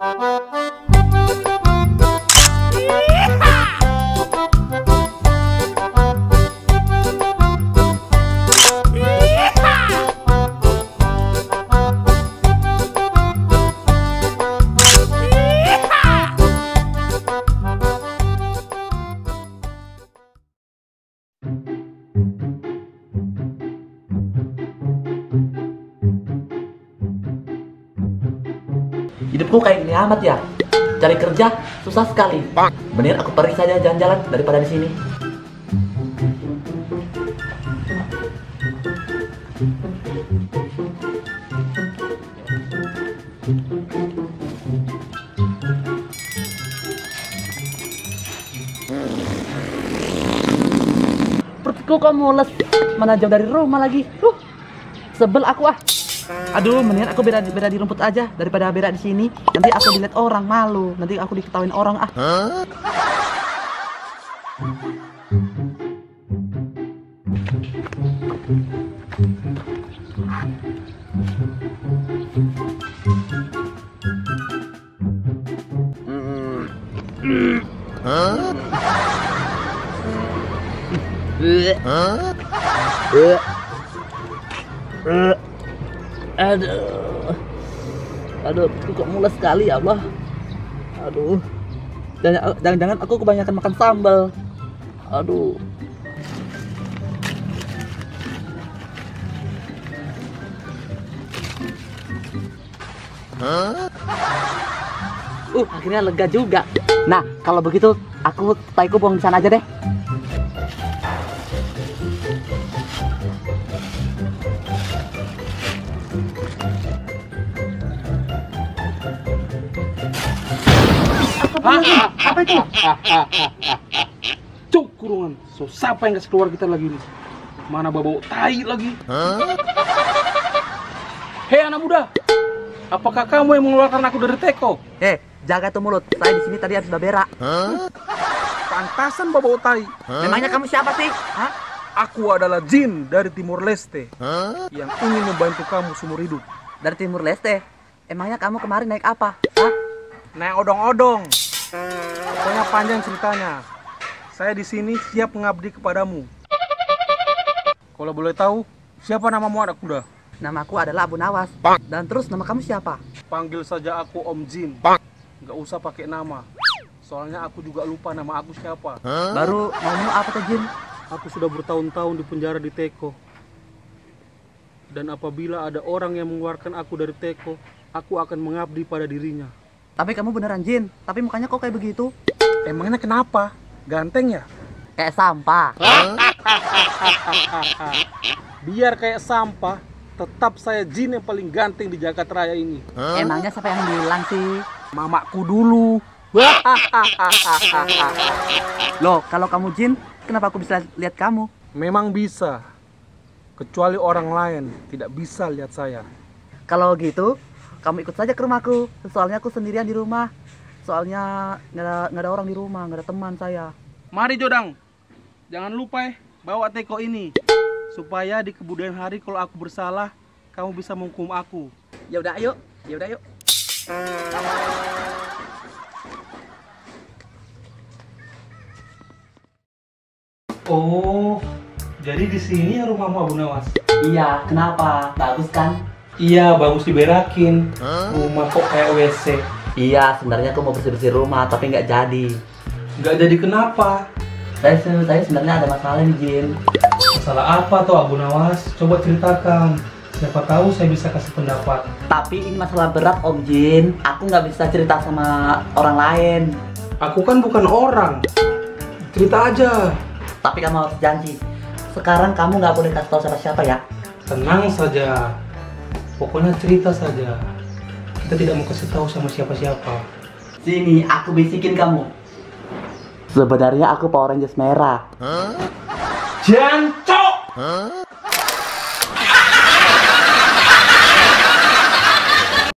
Müzik Hidupku kayak gini amat ya. Cari kerja susah sekali. Mending aku pergi saja jalan-jalan daripada di sini. Perutku kok mules, mana jauh dari rumah lagi. Huh, sebel aku ah. Aduh, mendingan aku beda beda di rumput aja daripada beda di sini. Nanti aku dilihat orang malu, nanti aku diketawain orang ah. Aduh. Aduh, kok mules sekali ya Allah. Aduh. Jangan- Jangan-jangan aku kebanyakan makan sambal. Aduh. Uh, akhirnya lega juga. Nah, kalau begitu aku taiku buang di sana aja deh. Apa itu? Cuk kurungan. So siapa yang kasih keluar kita lagi nih? Mana bau tai lagi? Hei anak muda, apakah kamu yang mengeluarkan aku dari teko? Eh, jaga tuh mulut. Saya di sini tadi habis berak. Pantasan bau tai. Memangnya kamu siapa sih? Hah? Aku adalah jin dari Timur Leste yang ingin membantu kamu seumur hidup. Dari Timur Leste. Emangnya kamu kemarin naik apa? Hah? Naik odong-odong. Pokoknya panjang ceritanya. Saya di sini siap mengabdi kepadamu. Kalau boleh tahu, siapa namamu anak muda? Namaku adalah Abu Nawas. Dan terus nama kamu siapa? Panggil saja aku Om Jin. Nggak usah pakai nama. Soalnya aku juga lupa nama aku siapa. Baru maumu apa tuh Jin? Aku sudah bertahun-tahun di penjara di Teko. Dan apabila ada orang yang mengeluarkan aku dari Teko, aku akan mengabdi pada dirinya. Tapi kamu beneran Jin. Tapi mukanya kok kayak begitu? Emangnya kenapa? Ganteng ya? Kayak sampah. Biar kayak sampah, tetap saya Jin yang paling ganteng di Jakarta Raya ini. Emangnya siapa yang bilang sih? Mamaku dulu. Loh, kalau kamu Jin, kenapa aku bisa lihat kamu? Memang bisa. Kecuali orang lain tidak bisa lihat saya. Kalau gitu, kamu ikut saja ke rumahku. Soalnya aku sendirian di rumah. Soalnya nggak ada, nggak ada orang di rumah, nggak ada teman saya. Mari Jodang, jangan lupa ya bawa teko ini supaya di kemudian hari kalau aku bersalah kamu bisa menghukum aku. Ya udah, ayo. Ya udah, yuk. Oh, jadi di sini ya rumahmu Abu Nawas? Iya, kenapa? Bagus kan? Iya, bagus diberakin. Rumah kok kayak WC. Iya, sebenarnya aku mau bersih-bersih rumah, tapi nggak jadi. Nggak jadi kenapa? Saya, saya sebenarnya ada masalah nih, Jin. Masalah apa tuh Abu Nawas? Coba ceritakan. Siapa tahu saya bisa kasih pendapat. Tapi ini masalah berat, Om Jin. Aku nggak bisa cerita sama orang lain. Aku kan bukan orang. Cerita aja. Tapi kamu harus janji. Sekarang kamu nggak boleh kasih tahu siapa-siapa ya. Tenang saja. Pokoknya cerita saja. Kita tidak mau kasih tahu sama siapa-siapa. Sini, aku bisikin kamu. Sebenarnya aku Power Rangers merah. Jancok!